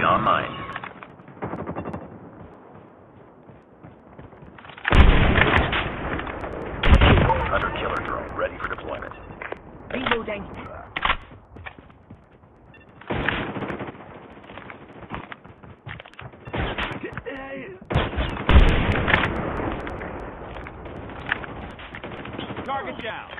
be online. Hunter killer drone ready for deployment. Reloading. Target down.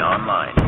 online.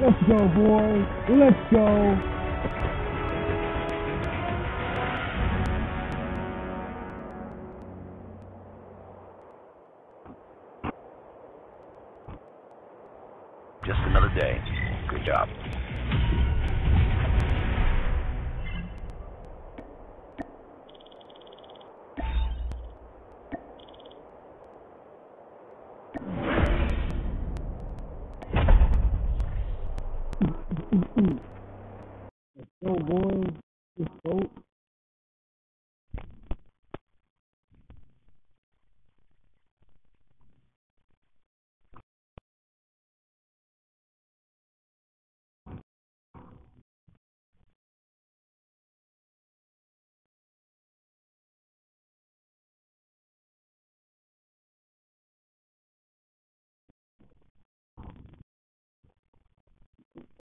Let's go, boys. Let's go. Just another day. Good job. Let's go, boys.